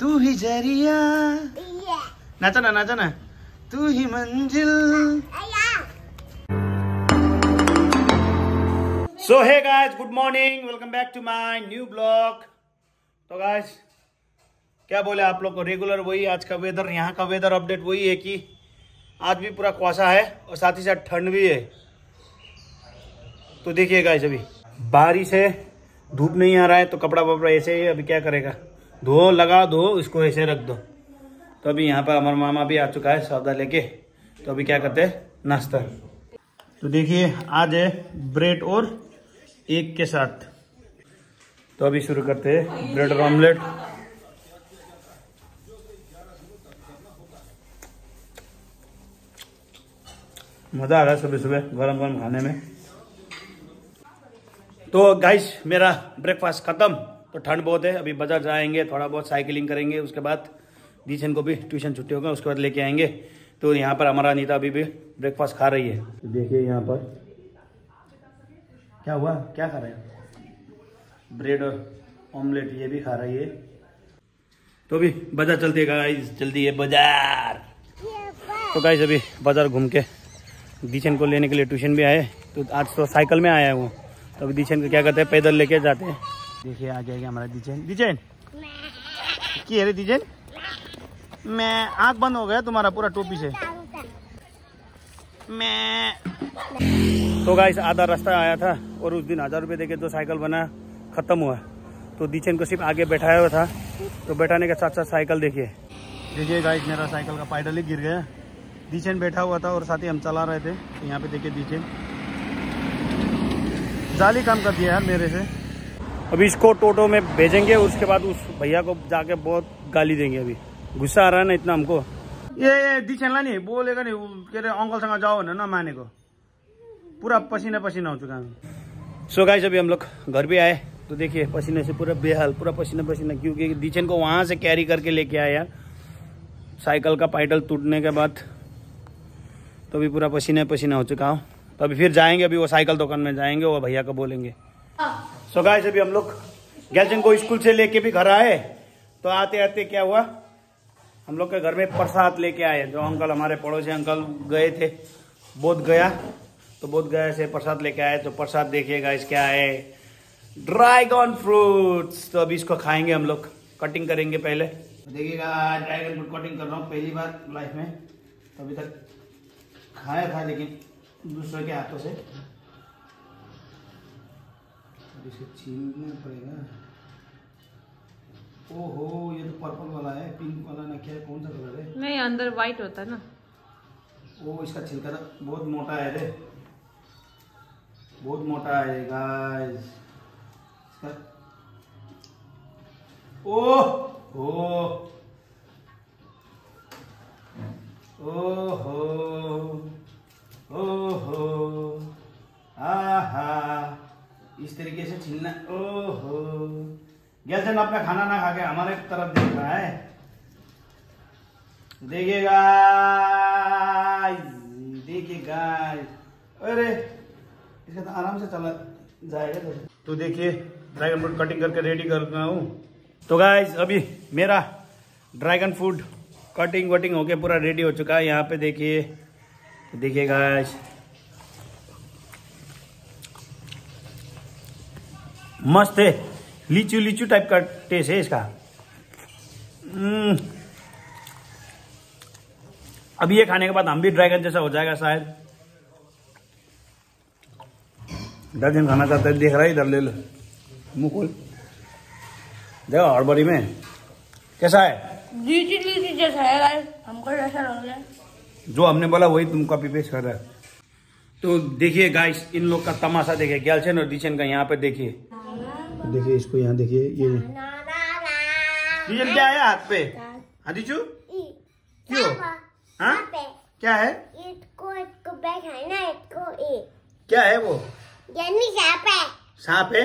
तू ही ज़रिया। नाचा ना नाचा ना तू ही मंजिल। सो है guys good morning welcome back to my new blog तो गाइस क्या बोले आप लोग को? रेगुलर वही आज का वेदर यहाँ का वेदर अपडेट वही है कि आज भी पूरा कुआसा है और साथ ही साथ ठंड भी है। तो देखिए गाइस अभी बारिश है धूप नहीं आ रहा है तो कपड़ा वपड़ा ऐसे ही अभी क्या करेगा? धो, लगा दो इसको ऐसे रख दो। तो अभी यहाँ पर हमारा मामा भी आ चुका है सौदा लेके। तो अभी क्या करते हैं? नाश्ता। तो देखिए, आज है ब्रेड और एक के साथ। तो अभी शुरू करते हैं ब्रेड और ऑमलेट। मज़ा आ रहा है सुबह सुबह, गरम गरम खाने में। तो गाइस मेरा ब्रेकफास्ट ख़त्म। तो ठंड बहुत है अभी बाज़ार जाएँगे थोड़ा बहुत साइकिलिंग करेंगे उसके बाद दीछन को भी ट्यूशन छुट्टी होगा उसके बाद लेके आएँगे। तो यहाँ पर हमारा अनीता अभी भी ब्रेकफास्ट खा रही है। तो देखिए यहाँ पर। क्या हुआ? क्या खा रहे हैं? ब्रेड और ऑमलेट ये भी खा रही है। तो अभी बाज़ार चलते हैं गाइस जल्दी है बाज़ार। तो गाइस अभी बाज़ार घूम के दीछन को लेने के लिए ट्यूशन भी आए। तो आज तो साइकिल में आया है। वो तो अभी दीछन को क्या करते हैं? पैदल लेके जाते हैं। देखिए, आ जाएगा हमारा दीछन दीछन की है दीछन मैं, आँख बंद हो गया तुम्हारा पूरा टोपी से। मैं तो गाइस आधा रास्ता आया था और उस दिन हज़ार रुपये देके जो साइकिल बना, खत्म हुआ। तो दीछन को सिर्फ़ आगे बैठाया हुआ था। तो बैठाने के साथ साथ साइकिल देखिए। देखिए गाइस मेरा साइकिल का पैडल ही गिर गया। दीचेन बैठा हुआ था और साथ ही हम चला रहे थे। तो यहाँ पे देखिए दीचेन जाली काम कर दिया यार मेरे से। अभी इसको टोटो में भेजेंगे उसके बाद उस भैया को जाके बहुत गाली देंगे अभी। गुस्सा आ रहा है ना इतना हमको? ये ये दीचेन ला नहीं बोलेगा नहीं कह रहे अंकल संग जाओ ना ना माने को। पूरा पसीना पसीना हो चुका है। सो गाइस अभी हम लोग घर भी आए तो देखिए पसीने से पूरा बेहाल पूरा पसीना पसीना क्योंकि दीचेन को वहाँ से कैरी करके लेके आया। साइकिल का पाइडल टूटने के बाद तो अभी पूरा पसीने पसीना हो चुका हूँ। तो अभी फिर जाएँगे अभी वो साइकिल दुकान में जाएँगे वो भैया को बोलेंगे। सो so गाइस अभी हम लोग गैलचन को स्कूल से लेके भी घर आए तो आते आते क्या हुआ? हम लोग के घर में प्रसाद लेके आए। जो अंकल हमारे पड़ोसी अंकल गए थे, बोध गया तो बोध गया से प्रसाद लेके आए। तो प्रसाद देखिएगा इस क्या है? ड्रैगन फ्रूट्स तो अभी इसको खाएँगे हम लोग। कटिंग करेंगे पहले। देखिएगा ड्रैगन फ्रूट कटिंग कर रहा हूँ। पहली बार लाइफ में। तो अभी तक खाया था, लेकिन दूसरे के हाथों से। इसे छीनना पड़ेगा। ओहो ये तो पर्पल वाला है पिंक वाला ना क्या है कौन सा कलर है? नहीं अंदर वाइट होता है ना। ओ इसका छिलका तो बहुत मोटा है रे। बहुत मोटा है गाइस इसका ओ ओ ओहो। गैसन अपना खाना ना खा के हमारे तरफ़ देख रहा है देखिएगा देखिएगा अरे इसका तो आराम से चला जाएगा तो, तो देखिए ड्रैगन फ्रूट कटिंग करके रेडी कर रहा हूँ। तो गाइज़ अभी मेरा ड्रैगन फ्रूट कटिंग वटिंग होके पूरा रेडी हो चुका है। यहाँ पे देखिए देखिए गाइज़ मस्त है। लीचू लीचू टाइप का टेस्ट है इसका। हम्म। अभी ये खाने के बाद हम भी ड्रैगन जैसा हो जाएगा शायद। ड्रैगन खाना चाहता है देख रहा है इधर ले लो। मुँह खोल। देखो हड़बड़ी में। कैसा है? लीची लीची जैसा है गाइस हमको जैसा लग रहा है। जो हमने बोला वही तुम कॉपी पेश कर रहा है। तो देखिए गाइस इन लोग का तमाशा देखिए। गैलचन और डिचन का यहाँ पे देखिए। देखिए इसको यहाँ देखिए ये क्या है हाथ पे। हाँ क्यों? हाँ? क्या है? इसको इसको बैग है ना इसको ए क्या है वो? यानी सांप है। सांप है।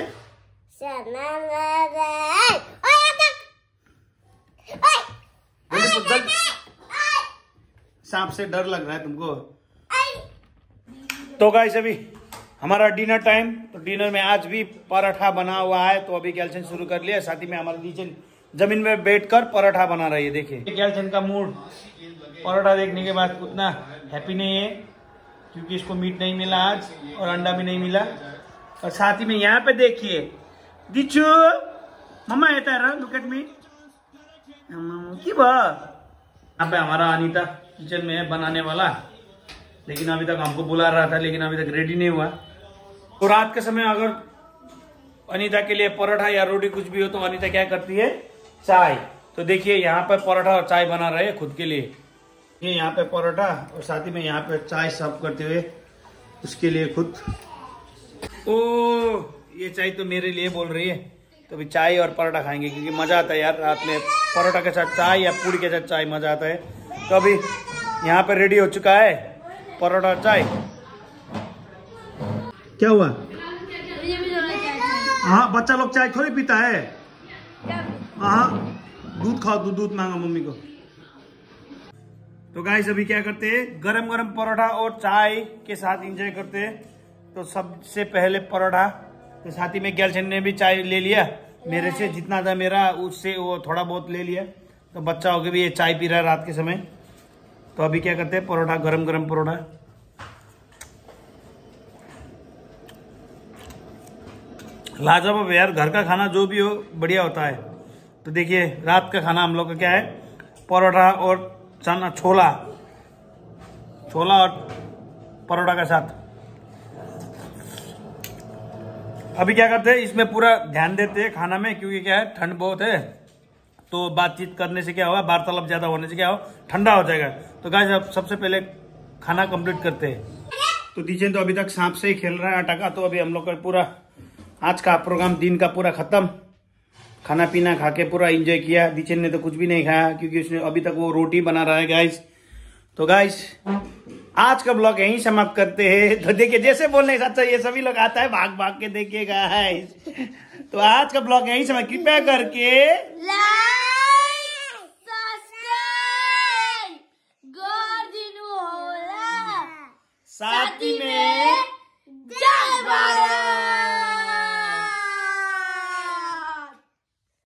सांप से डर लग रहा है तुमको। तो गाइस अभी हमारा डिनर टाइम तो डिनर में आज भी पराठा बना हुआ है तो अभी कैल्शियम शुरू कर लिया साथ ही में हमारे नीचे ज़मीन में बैठकर पराठा बना रही है, देखिए। गर्लफ्रेंड का मूड। पराठा देखने के बाद उतना हैप्पी नहीं है, क्योंकि इसको मीट नहीं मिला आज और अंडा भी नहीं मिला। और साथ ही में यहाँ पे देखिए, दिचू, मम्मा येता है मी की यहाँ पे हमारा अनीता किचन में है बनाने वाला, लेकिन अभी तक हमको बुला रहा था, लेकिन अभी तक रेडी नहीं हुआ। तो रात के समय अगर अनीता के लिए पराठा या रोटी कुछ भी हो तो अनीता क्या करती है? चाय। तो देखिए, यहाँ पर पराठा और चाय बना रहे खुद के लिए। ये यहाँ पे पराठा और साथ ही में यहाँ पे चाय सर्व करते हुए उसके लिए खुद। ओ, ये चाय तो मेरे लिए बोल रही है। तो अभी चाय और पराठा खाएँगे क्योंकि मज़ा आता है यार रात में। परोठा के साथ चाय या पूरी के साथ चाय मज़ा आता है। तो अभी यहाँ पे रेडी हो चुका है परोठा चाय। क्या हुआ? हाँ बच्चा लोग चाय थोड़ी पीता है। हाँ दूध खाओ, दूध दूध मांगो मम्मी को। तो गाइस अभी क्या करते हैं? गरम गरम परोठा और चाय के साथ एंजॉय करते हैं। तो सबसे पहले परोठा तो साथ ही में गर्लफ्रेंड ने भी चाय ले लिया। मेरे से जितना था मेरा, उससे वो थोड़ा बहुत ले लिया। तो बच्चा होके भी ये चाय पी रहा है रात के समय। तो अभी क्या करते हैं? परोठा गरम गरम परोठा। लाजवाब यार, घर का खाना जो भी हो, बढ़िया होता है। तो देखिए, रात का खाना हम लोग का क्या है? परोठा और चना, छोला। छोला और परोठा के साथ। अभी क्या करते हैं, इसमें पूरा ध्यान देते हैं खाना में, क्योंकि क्या है, ठंड बहुत है। तो बातचीत करने से क्या होगा, वार्तालाप ज़्यादा होने से क्या हो, ठंडा हो जाएगा। तो अब सबसे पहले खाना कंप्लीट करते हैं। तो दीजिए तो अभी तक सांप से ही खेल रहा है का तो अभी हम लोग का पूरा आज का प्रोग्राम दिन का पूरा खत्म। खाना पीना खा के पूरा इंजॉय किया। दीचन ने तो कुछ भी नहीं खाया, क्योंकि उसने अभी तक वो रोटी बना रहा है गाइस तो गाइस आज का ब्लॉग यहीं समाप्त करते हैं। तो देखिए, जैसे बोलने का अच्छा ये सभी लोग आता है भाग भाग के देखिएगा तो आज का ब्लॉग यहीं समाप्त कृपया करके